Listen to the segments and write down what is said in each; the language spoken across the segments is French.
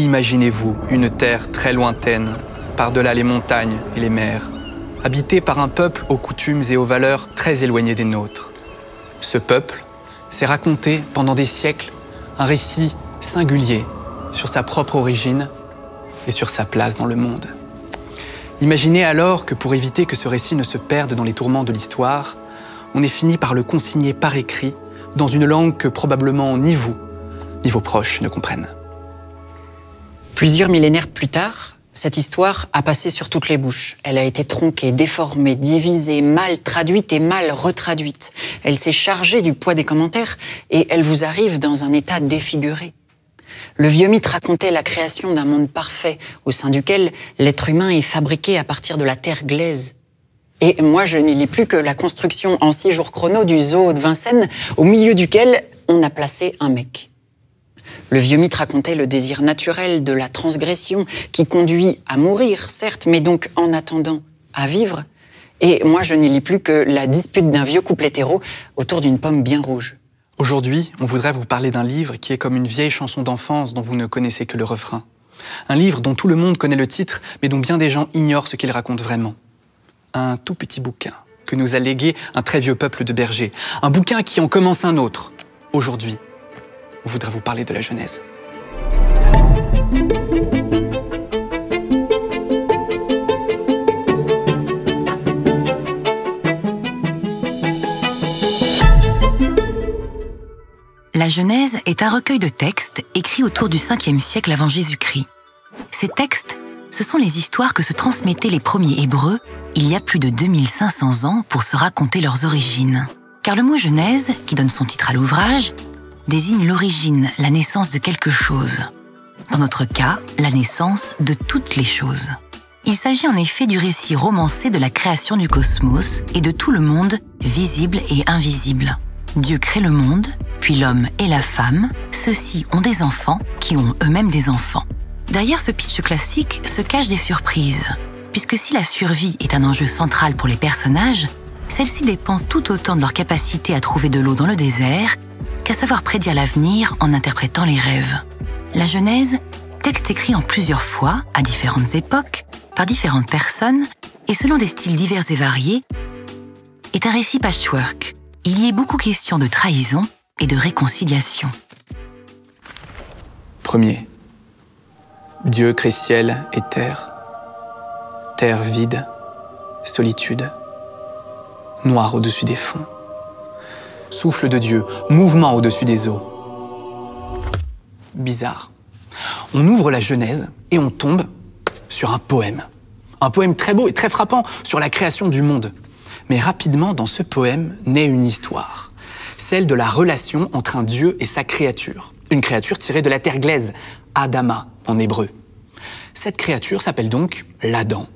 Imaginez-vous une terre très lointaine, par-delà les montagnes et les mers, habitée par un peuple aux coutumes et aux valeurs très éloignées des nôtres. Ce peuple s'est raconté pendant des siècles un récit singulier sur sa propre origine et sur sa place dans le monde. Imaginez alors que pour éviter que ce récit ne se perde dans les tourments de l'histoire, on ait fini par le consigner par écrit dans une langue que probablement ni vous, ni vos proches ne comprennent. Plusieurs millénaires plus tard, cette histoire a passé sur toutes les bouches. Elle a été tronquée, déformée, divisée, mal traduite et mal retraduite. Elle s'est chargée du poids des commentaires et elle vous arrive dans un état défiguré. Le vieux mythe racontait la création d'un monde parfait au sein duquel l'être humain est fabriqué à partir de la terre glaise. Et moi, je n'y lis plus que la construction en six jours chrono du zoo de Vincennes, au milieu duquel on a placé un mec. Le vieux mythe racontait le désir naturel de la transgression qui conduit à mourir, certes, mais donc en attendant à vivre. Et moi, je n'y lis plus que la dispute d'un vieux couple hétéro autour d'une pomme bien rouge. Aujourd'hui, on voudrait vous parler d'un livre qui est comme une vieille chanson d'enfance dont vous ne connaissez que le refrain. Un livre dont tout le monde connaît le titre, mais dont bien des gens ignorent ce qu'il raconte vraiment. Un tout petit bouquin que nous a légué un très vieux peuple de bergers. Un bouquin qui en commence un autre. Aujourd'hui, on voudrait vous parler de la Genèse. La Genèse est un recueil de textes écrits autour du 5e siècle avant Jésus-Christ. Ces textes, ce sont les histoires que se transmettaient les premiers Hébreux il y a plus de 2500 ans pour se raconter leurs origines. Car le mot Genèse, qui donne son titre à l'ouvrage, désigne l'origine, la naissance de quelque chose. Dans notre cas, la naissance de toutes les choses. Il s'agit en effet du récit romancé de la création du cosmos et de tout le monde, visible et invisible. Dieu crée le monde, puis l'homme et la femme, ceux-ci ont des enfants qui ont eux-mêmes des enfants. Derrière ce pitch classique se cachent des surprises, puisque si la survie est un enjeu central pour les personnages, celle-ci dépend tout autant de leur capacité à trouver de l'eau dans le désert qu'à savoir prédire l'avenir en interprétant les rêves. La Genèse, texte écrit en plusieurs fois, à différentes époques, par différentes personnes et selon des styles divers et variés, est un récit patchwork. Il y est beaucoup question de trahison et de réconciliation. Premier. Dieu crée ciel et terre. Terre vide, solitude, noir au-dessus des fonds souffle de Dieu, mouvement au-dessus des eaux. Bizarre. On ouvre la Genèse et on tombe sur un poème. Un poème très beau et très frappant sur la création du monde. Mais rapidement, dans ce poème, naît une histoire. Celle de la relation entre un Dieu et sa créature. Une créature tirée de la terre glaise, Adama en hébreu. Cette créature s'appelle donc l'Adam.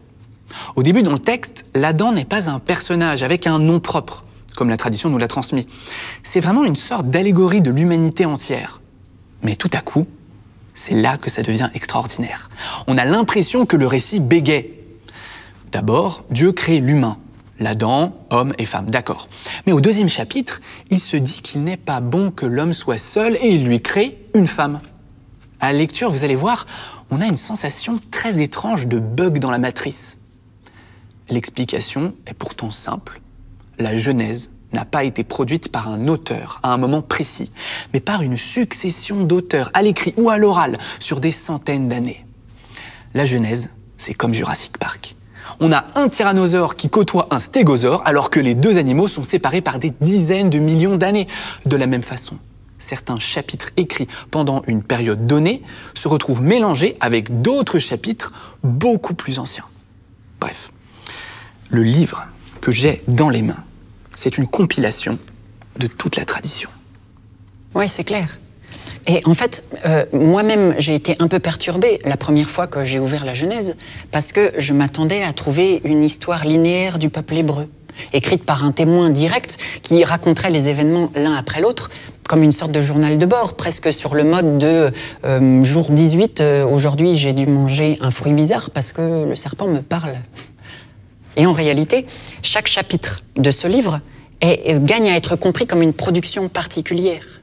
Au début dans le texte, l'Adam n'est pas un personnage avec un nom propre comme la tradition nous l'a transmis. C'est vraiment une sorte d'allégorie de l'humanité entière. Mais tout à coup, c'est là que ça devient extraordinaire. On a l'impression que le récit bégaye. D'abord, Dieu crée l'humain, l'Adam, homme et femme, d'accord. Mais au deuxième chapitre, il se dit qu'il n'est pas bon que l'homme soit seul et il lui crée une femme. À la lecture, vous allez voir, on a une sensation très étrange de bug dans la matrice. L'explication est pourtant simple la Genèse n'a pas été produite par un auteur à un moment précis, mais par une succession d'auteurs à l'écrit ou à l'oral sur des centaines d'années. La Genèse, c'est comme Jurassic Park. On a un tyrannosaure qui côtoie un stégosaure alors que les deux animaux sont séparés par des dizaines de millions d'années. De la même façon, certains chapitres écrits pendant une période donnée se retrouvent mélangés avec d'autres chapitres beaucoup plus anciens. Bref, le livre que j'ai dans les mains. C'est une compilation de toute la tradition. Oui, c'est clair. Et en fait, euh, moi-même, j'ai été un peu perturbée la première fois que j'ai ouvert la Genèse, parce que je m'attendais à trouver une histoire linéaire du peuple hébreu, écrite par un témoin direct qui raconterait les événements l'un après l'autre, comme une sorte de journal de bord, presque sur le mode de euh, jour 18, euh, aujourd'hui j'ai dû manger un fruit bizarre parce que le serpent me parle. Et en réalité, chaque chapitre de ce livre gagne à être compris comme une production particulière,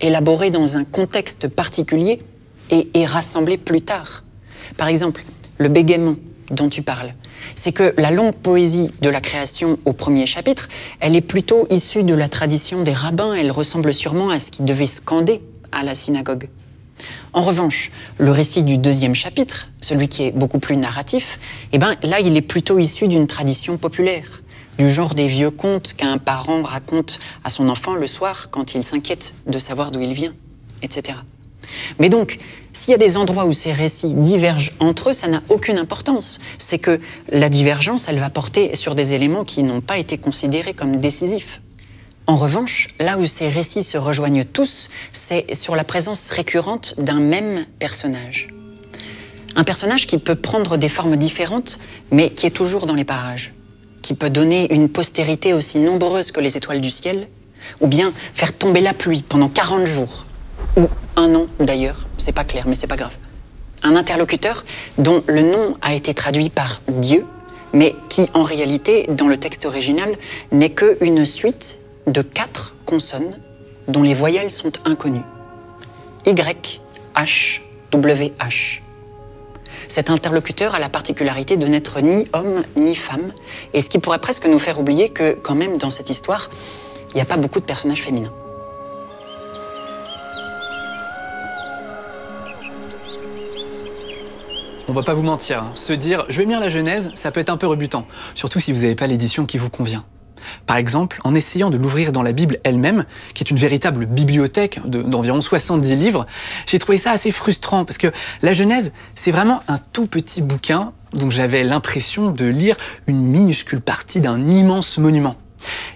élaborée dans un contexte particulier et est rassemblé plus tard. Par exemple, le bégaiement dont tu parles, c'est que la longue poésie de la création au premier chapitre, elle est plutôt issue de la tradition des rabbins, elle ressemble sûrement à ce qui devait scander à la synagogue. En revanche, le récit du deuxième chapitre, celui qui est beaucoup plus narratif, eh ben, là, il est plutôt issu d'une tradition populaire, du genre des vieux contes qu'un parent raconte à son enfant le soir quand il s'inquiète de savoir d'où il vient, etc. Mais donc, s'il y a des endroits où ces récits divergent entre eux, ça n'a aucune importance. C'est que la divergence, elle va porter sur des éléments qui n'ont pas été considérés comme décisifs. En revanche, là où ces récits se rejoignent tous, c'est sur la présence récurrente d'un même personnage. Un personnage qui peut prendre des formes différentes, mais qui est toujours dans les parages, qui peut donner une postérité aussi nombreuse que les étoiles du ciel, ou bien faire tomber la pluie pendant 40 jours, ou un an d'ailleurs, c'est pas clair, mais c'est pas grave. Un interlocuteur dont le nom a été traduit par Dieu, mais qui en réalité, dans le texte original, n'est qu'une suite de quatre consonnes dont les voyelles sont inconnues. Y, H, W, H. Cet interlocuteur a la particularité de n'être ni homme ni femme, et ce qui pourrait presque nous faire oublier que, quand même, dans cette histoire, il n'y a pas beaucoup de personnages féminins. On va pas vous mentir, hein. se dire je vais lire la Genèse, ça peut être un peu rebutant, surtout si vous n'avez pas l'édition qui vous convient. Par exemple, en essayant de l'ouvrir dans la Bible elle-même, qui est une véritable bibliothèque d'environ 70 livres, j'ai trouvé ça assez frustrant parce que la Genèse, c'est vraiment un tout petit bouquin, donc j'avais l'impression de lire une minuscule partie d'un immense monument.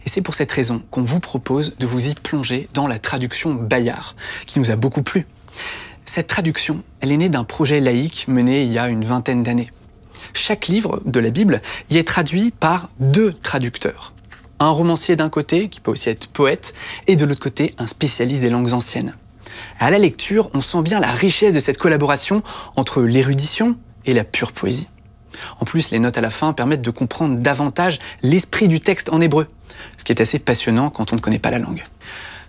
Et c'est pour cette raison qu'on vous propose de vous y plonger dans la traduction Bayard, qui nous a beaucoup plu. Cette traduction, elle est née d'un projet laïque mené il y a une vingtaine d'années. Chaque livre de la Bible y est traduit par deux traducteurs un romancier d'un côté, qui peut aussi être poète, et de l'autre côté, un spécialiste des langues anciennes. À la lecture, on sent bien la richesse de cette collaboration entre l'érudition et la pure poésie. En plus, les notes à la fin permettent de comprendre davantage l'esprit du texte en hébreu, ce qui est assez passionnant quand on ne connaît pas la langue.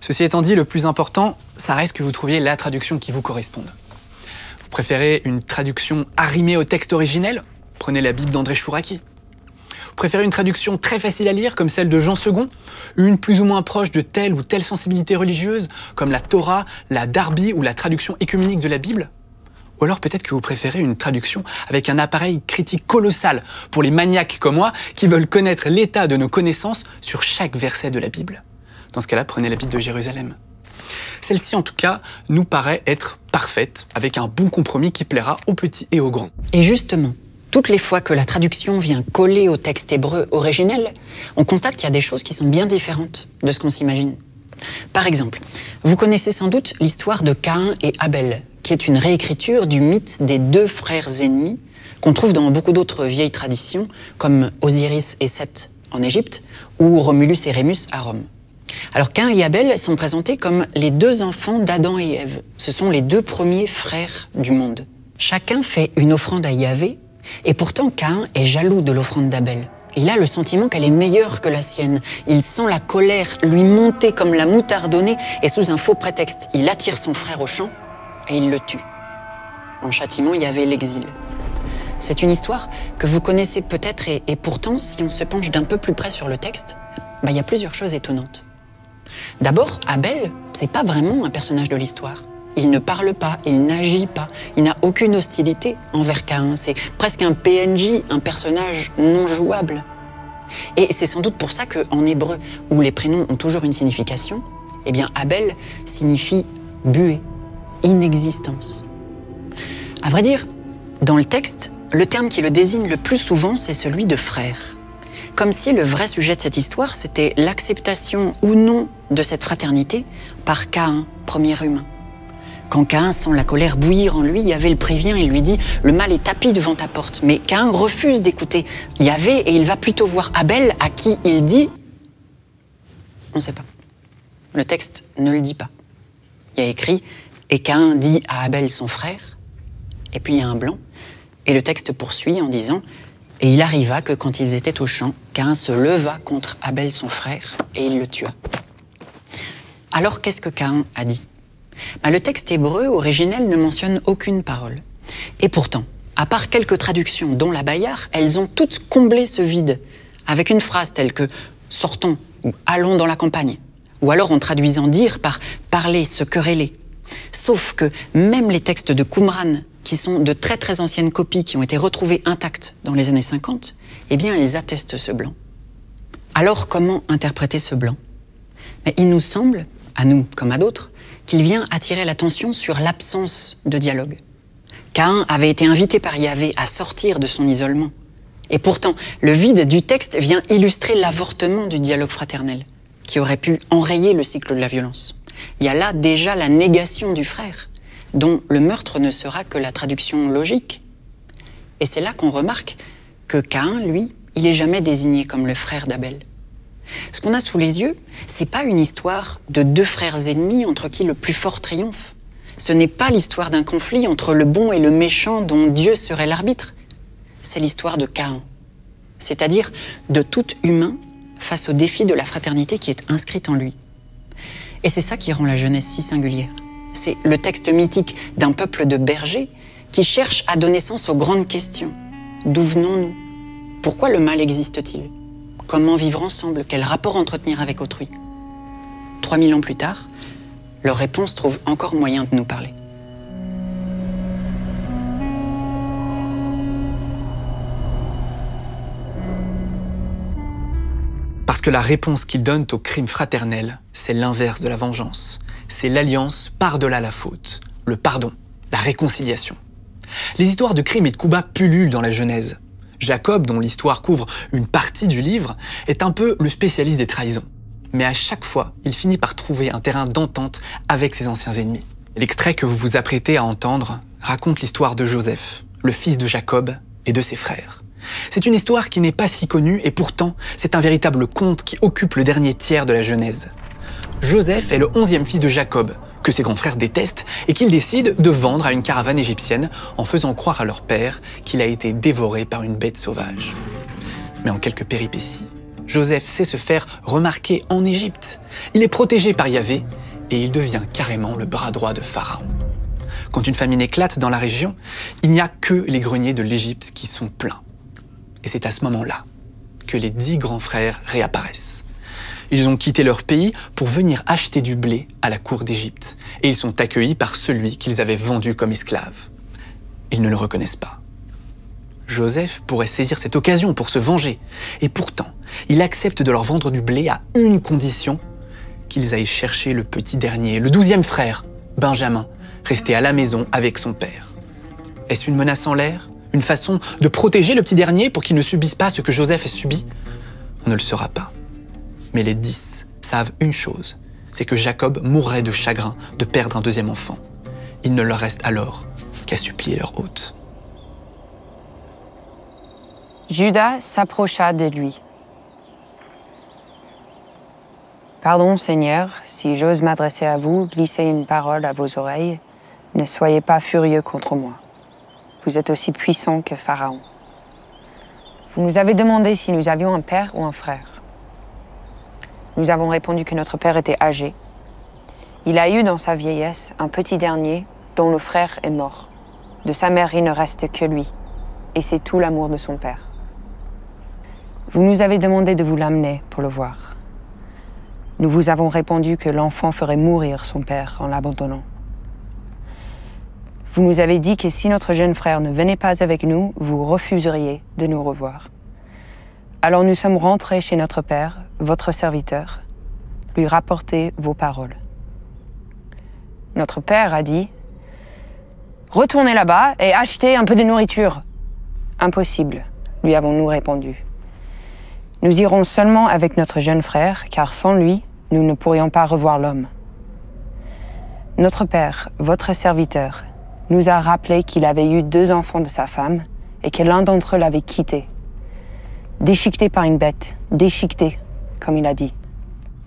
Ceci étant dit, le plus important, ça reste que vous trouviez la traduction qui vous corresponde. Vous préférez une traduction arrimée au texte originel? Prenez la Bible d'André Chouraki. Préférez une traduction très facile à lire, comme celle de Jean II Une plus ou moins proche de telle ou telle sensibilité religieuse, comme la Torah, la Darby ou la traduction écuménique de la Bible? Ou alors peut-être que vous préférez une traduction avec un appareil critique colossal pour les maniaques comme moi qui veulent connaître l'état de nos connaissances sur chaque verset de la Bible. Dans ce cas-là, prenez la Bible de Jérusalem. Celle-ci, en tout cas, nous paraît être parfaite, avec un bon compromis qui plaira aux petits et aux grands. Et justement, toutes les fois que la traduction vient coller au texte hébreu originel, on constate qu'il y a des choses qui sont bien différentes de ce qu'on s'imagine. Par exemple, vous connaissez sans doute l'histoire de Caïn et Abel, qui est une réécriture du mythe des deux frères ennemis qu'on trouve dans beaucoup d'autres vieilles traditions, comme Osiris et Seth en Égypte ou Romulus et Rémus à Rome. Alors Caïn et Abel sont présentés comme les deux enfants d'Adam et Ève. Ce sont les deux premiers frères du monde. Chacun fait une offrande à Yahvé et pourtant, Cain est jaloux de l'offrande d'Abel. Il a le sentiment qu'elle est meilleure que la sienne. Il sent la colère lui monter comme la moutardonnée et sous un faux prétexte, il attire son frère au champ et il le tue. En châtiment, il y avait l'exil. C'est une histoire que vous connaissez peut-être et, pourtant, si on se penche d'un peu plus près sur le texte, bah, il y a plusieurs choses étonnantes. D'abord, Abel, c'est pas vraiment un personnage de l'histoire. Il ne parle pas, il n'agit pas, il n'a aucune hostilité envers Cain. C'est presque un PNJ, un personnage non jouable. Et c'est sans doute pour ça qu'en hébreu, où les prénoms ont toujours une signification, eh bien Abel signifie buée, inexistence. À vrai dire, dans le texte, le terme qui le désigne le plus souvent, c'est celui de frère. Comme si le vrai sujet de cette histoire, c'était l'acceptation ou non de cette fraternité par Cain, premier humain. Quand Cain sent la colère bouillir en lui, Yahvé le prévient et lui dit Le mal est tapis devant ta porte. Mais Cain refuse d'écouter Yahvé et il va plutôt voir Abel à qui il dit On ne sait pas. Le texte ne le dit pas. Il y a écrit Et Cain dit à Abel son frère. Et puis il y a un blanc. Et le texte poursuit en disant Et il arriva que quand ils étaient au champ, Cain se leva contre Abel son frère et il le tua. Alors qu'est-ce que Cain a dit? Bah, Le texte hébreu originel ne mentionne aucune parole. Et pourtant, à part quelques traductions, dont la Bayard, elles ont toutes comblé ce vide, avec une phrase telle que sortons ou allons dans la campagne, ou alors en traduisant dire par parler, se quereller. Sauf que même les textes de Qumran, qui sont de très très anciennes copies qui ont été retrouvées intactes dans les années 50, eh bien, ils attestent ce blanc. Alors, comment interpréter ce blanc? Mais Il nous semble, à nous comme à d'autres, qu'il vient attirer l'attention sur l'absence de dialogue. Caïn avait été invité par Yahvé à sortir de son isolement. Et pourtant, le vide du texte vient illustrer l'avortement du dialogue fraternel, qui aurait pu enrayer le cycle de la violence. Il y a là déjà la négation du frère, dont le meurtre ne sera que la traduction logique. Et c'est là qu'on remarque que Caïn, lui, il n'est jamais désigné comme le frère d'Abel. Ce qu'on a sous les yeux, c'est pas une histoire de deux frères ennemis entre qui le plus fort triomphe. Ce n'est pas l'histoire d'un conflit entre le bon et le méchant dont Dieu serait l'arbitre. C'est l'histoire de Caïn, c'est-à-dire de tout humain face au défi de la fraternité qui est inscrite en lui. Et c'est ça qui rend la jeunesse si singulière. C'est le texte mythique d'un peuple de bergers qui cherche à donner sens aux grandes questions. D'où venons-nous? Pourquoi le mal existe-t-il? Comment vivre ensemble? Quel rapport entretenir avec autrui? 3000 ans plus tard, leur réponse trouve encore moyen de nous parler. Parce que la réponse qu'ils donnent au crime fraternel, c'est l'inverse de la vengeance. C'est l'alliance par-delà la faute, le pardon, la réconciliation. Les histoires de crimes et de coups bas pullulent dans la Genèse. Jacob, dont l'histoire couvre une partie du livre, est un peu le spécialiste des trahisons. Mais à chaque fois, il finit par trouver un terrain d'entente avec ses anciens ennemis. L'extrait que vous vous apprêtez à entendre raconte l'histoire de Joseph, le fils de Jacob et de ses frères. C'est une histoire qui n'est pas si connue et pourtant c'est un véritable conte qui occupe le dernier tiers de la Genèse. Joseph est le onzième fils de Jacob, que ses grands frères détestent et qu'ils décident de vendre à une caravane égyptienne en faisant croire à leur père qu'il a été dévoré par une bête sauvage. Mais en quelques péripéties, Joseph sait se faire remarquer en Égypte. Il est protégé par Yahvé et il devient carrément le bras droit de Pharaon. Quand une famine éclate dans la région, il n'y a que les greniers de l'Égypte qui sont pleins. Et c'est à ce moment-là que les dix grands frères réapparaissent. Ils ont quitté leur pays pour venir acheter du blé à la cour d'Égypte, et ils sont accueillis par celui qu'ils avaient vendu comme esclave. Ils ne le reconnaissent pas. Joseph pourrait saisir cette occasion pour se venger, et pourtant, il accepte de leur vendre du blé à une condition, qu'ils aillent chercher le petit dernier, le douzième frère, Benjamin, resté à la maison avec son père. Est-ce une menace en l'air? Une façon de protéger le petit dernier pour qu'il ne subisse pas ce que Joseph a subi? On ne le saura pas. Mais les dix savent une chose, c'est que Jacob mourrait de chagrin de perdre un deuxième enfant. Il ne leur reste alors qu'à supplier leur hôte. Judas s'approcha de lui. Pardon, Seigneur, si j'ose m'adresser à vous, glisser une parole à vos oreilles, ne soyez pas furieux contre moi. Vous êtes aussi puissant que Pharaon. Vous nous avez demandé si nous avions un père ou un frère. Nous avons répondu que notre père était âgé. Il a eu dans sa vieillesse un petit dernier dont le frère est mort. De sa mère, il ne reste que lui. Et c'est tout l'amour de son père. Vous nous avez demandé de vous l'amener pour le voir. Nous vous avons répondu que l'enfant ferait mourir son père en l'abandonnant. Vous nous avez dit que si notre jeune frère ne venait pas avec nous, vous refuseriez de nous revoir. Alors nous sommes rentrés chez notre père, votre serviteur, lui rapporter vos paroles. Notre père a dit Retournez là-bas et achetez un peu de nourriture. Impossible, lui avons-nous répondu. Nous irons seulement avec notre jeune frère, car sans lui, nous ne pourrions pas revoir l'homme. Notre père, votre serviteur, nous a rappelé qu'il avait eu deux enfants de sa femme et que l'un d'entre eux l'avait quitté. Déchiqueté par une bête, déchiqueté, comme il a dit.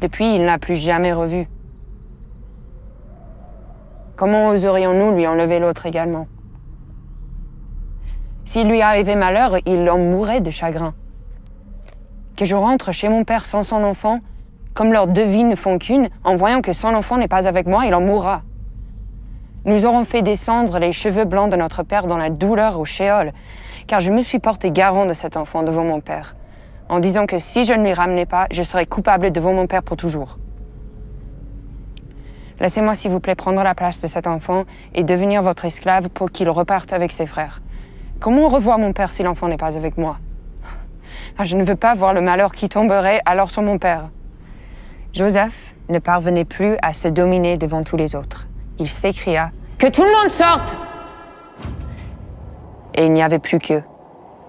Depuis, il n'a plus jamais revu. Comment oserions-nous lui enlever l'autre également? S'il lui arrivait malheur, il en mourrait de chagrin que je rentre chez mon père sans son enfant, comme leurs deux vies ne font qu'une, en voyant que son enfant n'est pas avec moi, il en mourra. Nous aurons fait descendre les cheveux blancs de notre père dans la douleur au Shéol, car je me suis porté garant de cet enfant devant mon père, en disant que si je ne lui ramenais pas, je serais coupable devant mon père pour toujours. Laissez-moi, s'il vous plaît, prendre la place de cet enfant et devenir votre esclave pour qu'il reparte avec ses frères. Comment revoir mon père si l'enfant n'est pas avec moi? Ah, Je ne veux pas voir le malheur qui tomberait alors sur mon père. Joseph ne parvenait plus à se dominer devant tous les autres. Il s'écria Que tout le monde sorte Et il n'y avait plus qu'eux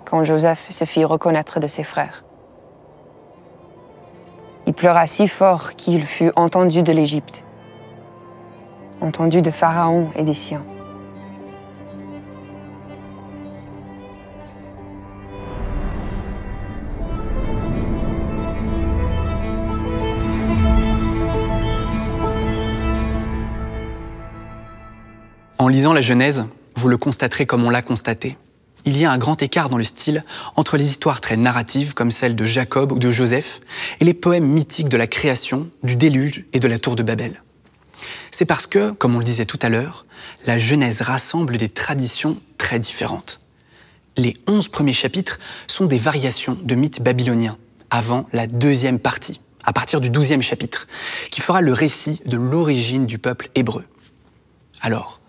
quand Joseph se fit reconnaître de ses frères. Pleura si fort qu'il fut entendu de l'Égypte, entendu de Pharaon et des siens. En lisant la Genèse, vous le constaterez comme on l'a constaté. Il y a un grand écart dans le style entre les histoires très narratives comme celle de Jacob ou de Joseph et les poèmes mythiques de la création, du déluge et de la tour de Babel. C'est parce que, comme on le disait tout à l'heure, la Genèse rassemble des traditions très différentes. Les onze premiers chapitres sont des variations de mythes babyloniens, avant la deuxième partie, à partir du douzième chapitre, qui fera le récit de l'origine du peuple hébreu. Alors,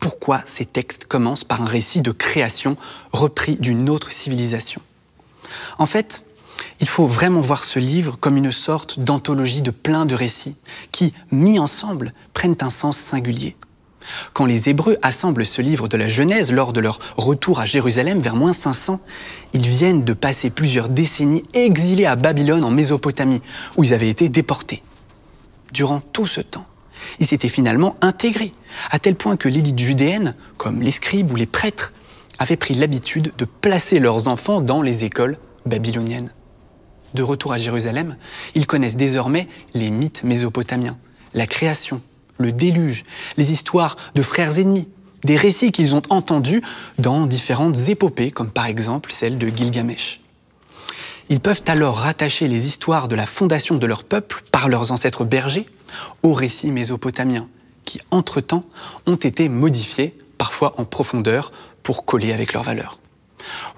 pourquoi ces textes commencent par un récit de création repris d'une autre civilisation En fait, il faut vraiment voir ce livre comme une sorte d'anthologie de plein de récits qui, mis ensemble, prennent un sens singulier. Quand les Hébreux assemblent ce livre de la Genèse lors de leur retour à Jérusalem vers moins 500, ils viennent de passer plusieurs décennies exilés à Babylone en Mésopotamie, où ils avaient été déportés. Durant tout ce temps, ils s'étaient finalement intégrés, à tel point que l'élite judéenne, comme les scribes ou les prêtres, avaient pris l'habitude de placer leurs enfants dans les écoles babyloniennes. De retour à Jérusalem, ils connaissent désormais les mythes mésopotamiens, la création, le déluge, les histoires de frères ennemis, des récits qu'ils ont entendus dans différentes épopées, comme par exemple celle de Gilgamesh. Ils peuvent alors rattacher les histoires de la fondation de leur peuple par leurs ancêtres bergers aux récits mésopotamiens, qui entre-temps ont été modifiés, parfois en profondeur, pour coller avec leurs valeurs.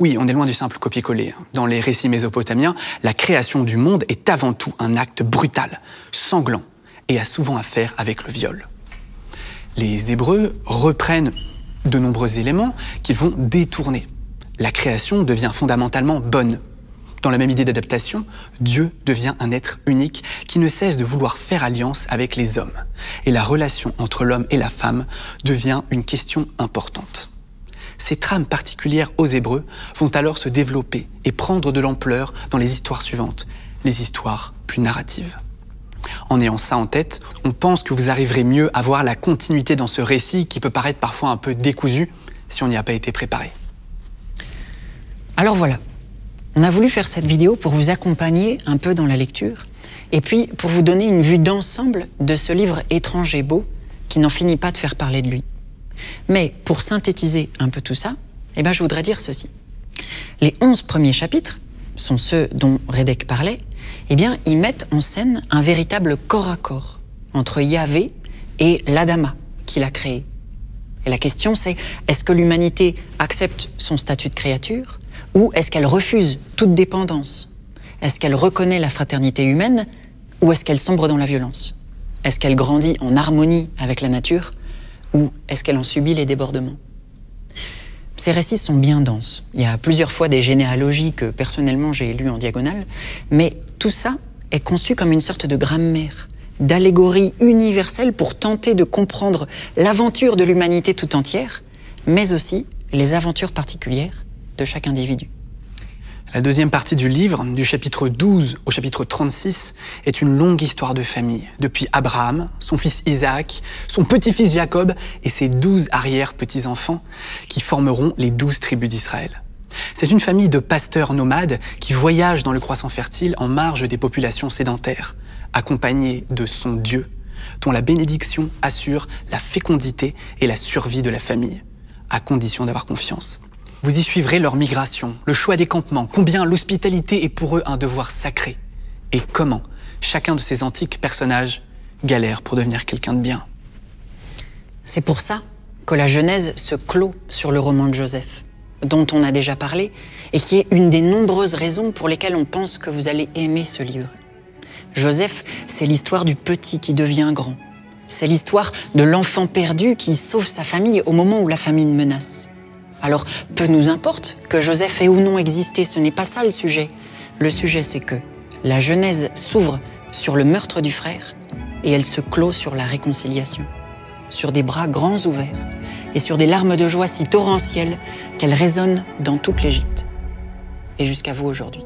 Oui, on est loin du simple copier-coller. Dans les récits mésopotamiens, la création du monde est avant tout un acte brutal, sanglant, et a souvent à faire avec le viol. Les Hébreux reprennent de nombreux éléments qu'ils vont détourner. La création devient fondamentalement bonne, dans la même idée d'adaptation, Dieu devient un être unique qui ne cesse de vouloir faire alliance avec les hommes. Et la relation entre l'homme et la femme devient une question importante. Ces trames particulières aux Hébreux vont alors se développer et prendre de l'ampleur dans les histoires suivantes, les histoires plus narratives. En ayant ça en tête, on pense que vous arriverez mieux à voir la continuité dans ce récit qui peut paraître parfois un peu décousu si on n'y a pas été préparé. Alors voilà, on a voulu faire cette vidéo pour vous accompagner un peu dans la lecture et puis pour vous donner une vue d'ensemble de ce livre étrange et beau qui n'en finit pas de faire parler de lui. Mais pour synthétiser un peu tout ça, eh ben, je voudrais dire ceci. Les onze premiers chapitres sont ceux dont Redek parlait, eh bien, ils mettent en scène un véritable corps à corps entre Yahvé et l'Adama qu'il a créé. Et la question c'est, est-ce que l'humanité accepte son statut de créature ou est-ce qu'elle refuse toute dépendance? Est-ce qu'elle reconnaît la fraternité humaine? Ou est-ce qu'elle sombre dans la violence? Est-ce qu'elle grandit en harmonie avec la nature? Ou est-ce qu'elle en subit les débordements? Ces récits sont bien denses. Il y a plusieurs fois des généalogies que personnellement j'ai lues en diagonale, mais tout ça est conçu comme une sorte de grammaire, d'allégorie universelle pour tenter de comprendre l'aventure de l'humanité tout entière, mais aussi les aventures particulières chaque individu. La deuxième partie du livre, du chapitre 12 au chapitre 36, est une longue histoire de famille, depuis Abraham, son fils Isaac, son petit-fils Jacob et ses douze arrière-petits-enfants qui formeront les douze tribus d'Israël. C'est une famille de pasteurs nomades qui voyagent dans le croissant fertile en marge des populations sédentaires, accompagnés de son Dieu, dont la bénédiction assure la fécondité et la survie de la famille, à condition d'avoir confiance. Vous y suivrez leur migration, le choix des campements, combien l'hospitalité est pour eux un devoir sacré, et comment chacun de ces antiques personnages galère pour devenir quelqu'un de bien. C'est pour ça que la Genèse se clôt sur le roman de Joseph, dont on a déjà parlé, et qui est une des nombreuses raisons pour lesquelles on pense que vous allez aimer ce livre. Joseph, c'est l'histoire du petit qui devient grand. C'est l'histoire de l'enfant perdu qui sauve sa famille au moment où la famine menace. Alors, peu nous importe que Joseph ait ou non existé, ce n'est pas ça le sujet. Le sujet, c'est que la Genèse s'ouvre sur le meurtre du frère et elle se clôt sur la réconciliation, sur des bras grands ouverts et sur des larmes de joie si torrentielles qu'elles résonnent dans toute l'Égypte et jusqu'à vous aujourd'hui.